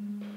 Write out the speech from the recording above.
Mm.